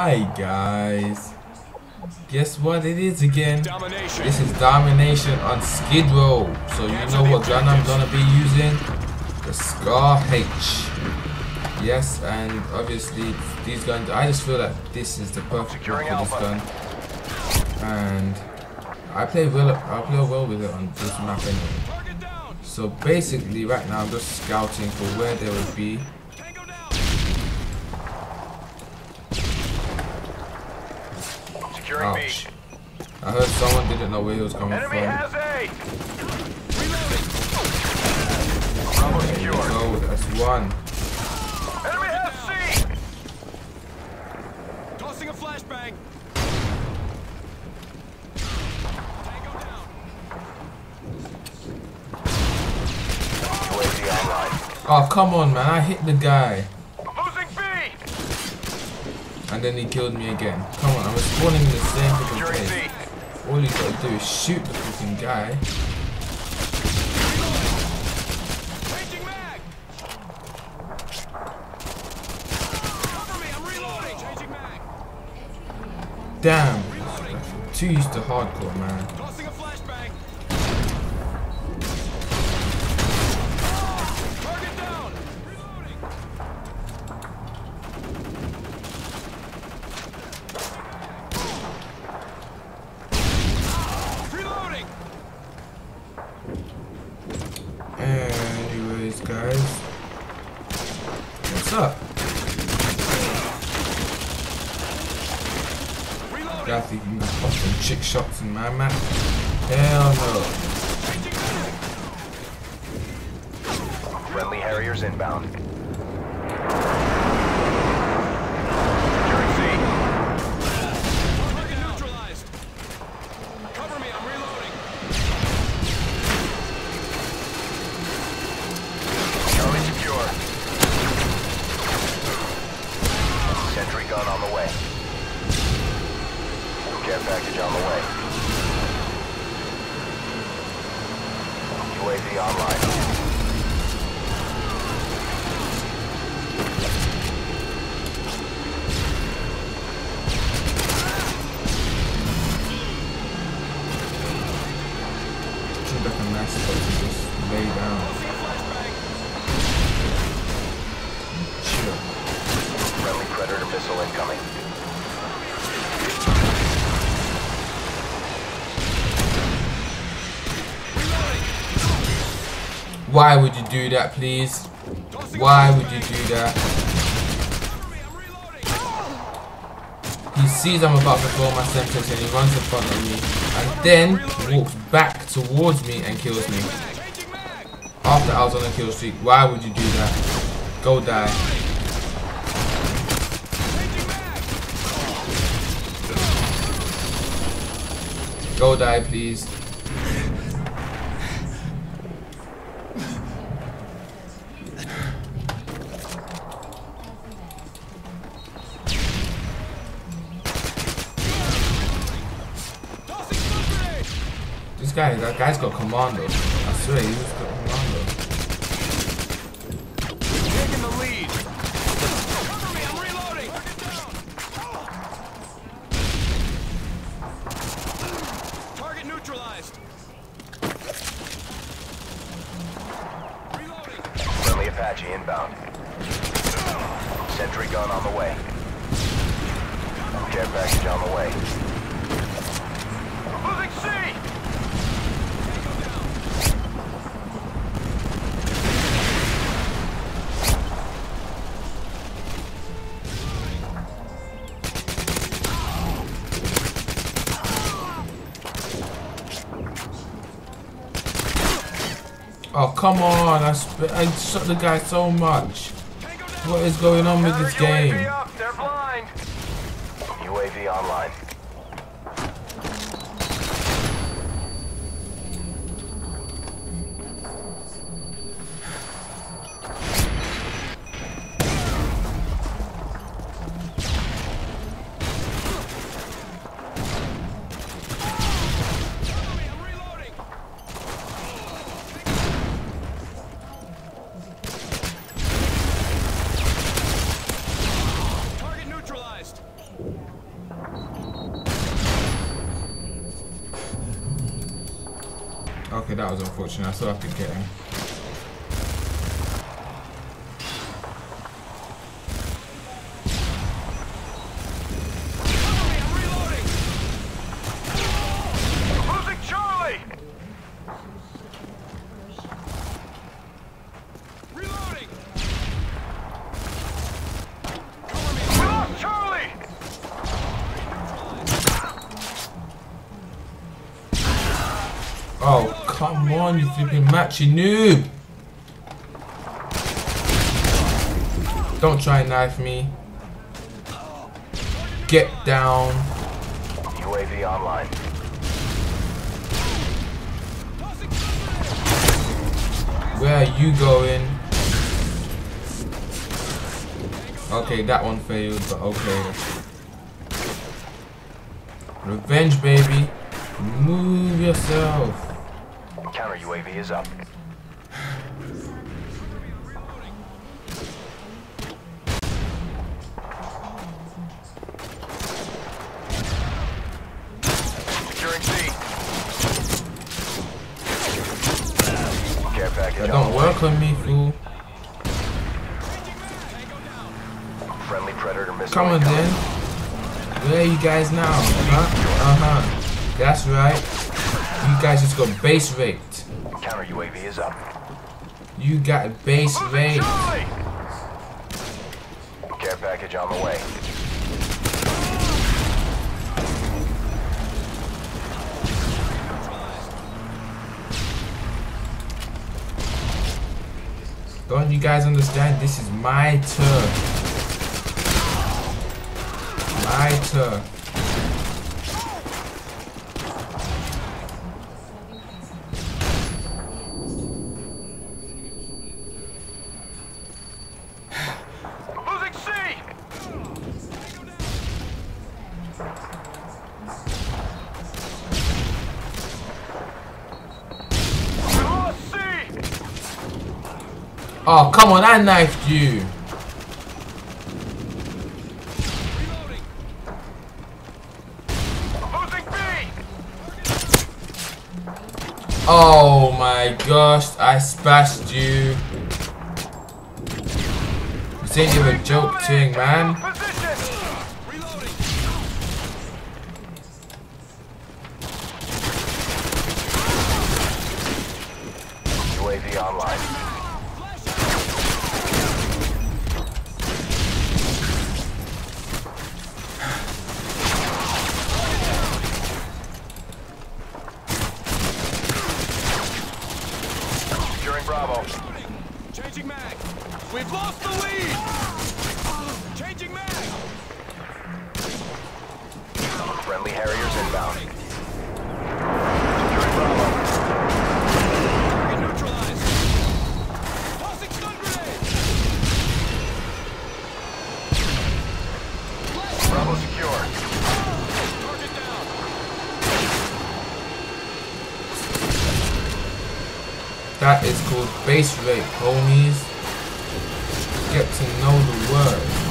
Hi guys. Guess what it is again? Domination. This is Domination on Skid Row. So you know what gun I'm gonna be using? The Scar H. Yes, and obviously these guns, I just feel like this is the perfect Securing for this gun. And I play well, I play well with it on this map anyway. So basically right now I'm just scouting for where they would be. Tango down. Securing B. Ouch. I heard someone didn't know where he was coming Enemy from. has A. Reloading. Bravo There secure. go, that's one. Enemy has C. Tossing a flashbang. Tango down. Online. Oh come on man, I hit the guy. And then he killed me again. Come on, I was spawning in the same freaking Securing place. All you gotta do is shoot the freaking guy. Changing mag. Cover me. I'm reloading. Changing mag. Damn. Too used to hardcore, man. Tossing a flashbang. Target down. Reloading. Reloading. Anyways, guys. What's up? Reloading. Guys pop some chick shots in my map? Hell no. Friendly Harriers inbound. Why would you do that, please? Why would you do that? He sees I'm about to throw my sentry and he runs in front of me and then walks back towards me and kills me. After I was on a kill streak, why would you do that? Go die. Go die, please. This guy, that guy's got commando. I swear, he's got commando. Taking the lead. Cover me. I'm reloading. Target neutralized. Reloading. Friendly Apache inbound. Sentry gun on the way. Care package on the way. Losing C. Oh, come on. I, I shot the guy so much. What is going on with this game? up. They're blind. UAV online. Cover me. I'm reloading. Target neutralized. That was unfortunate. I thought I could get him. On, you flipping match, you noob! Don't try and knife me. Get down. UAV online. Where are you going? Okay, that one failed, but okay. Revenge, baby. Move yourself. UAV is up. Securing C. Care package That don't the way. work on me, fool. Friendly predator missile. Come on, then. Where are you guys now? Huh? Uh-huh. That's right. You guys just got base raped. Counter UAV is up. You got base Losing raped. Charlie. Care package on the way. Don't you guys understand? This is my turn. My turn. Oh, come on, I knifed you. Oh my gosh, I spashed you. This ain't even thing, man. Position. Reloading. UAV online. Securing Bravo. Changing mag. We've lost the lead. Changing mag. Friendly Harriers inbound. Bravo. Secure. That is called base rate, homies. Get to know the word.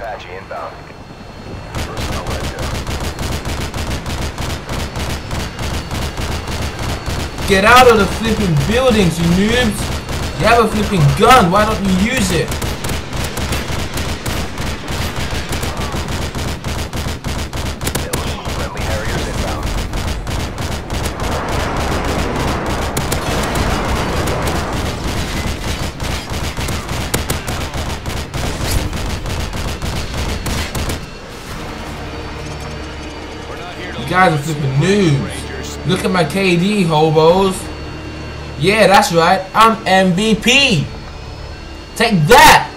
Apache inbound. Get out of the flipping buildings, you noobs! You have a flipping gun, why don't you use it? Friendly Harriers inbound. We're not here to You guys are flipping noobs. Look at my KD, hobos. Yeah, that's right. I'm MVP. Take that.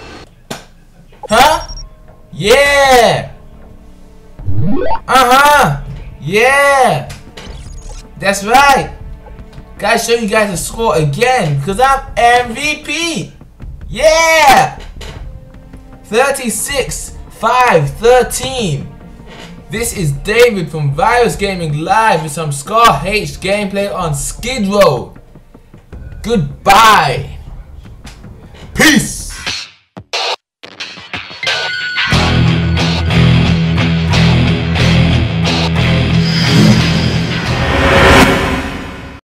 Huh? Yeah. Uh-huh. Yeah. That's right. Gotta show you guys the score again because I'm MVP. Yeah. 36, 5, 13. This is David from Virus Gaming Live with some Scar H gameplay on Skid Row. Goodbye. Peace.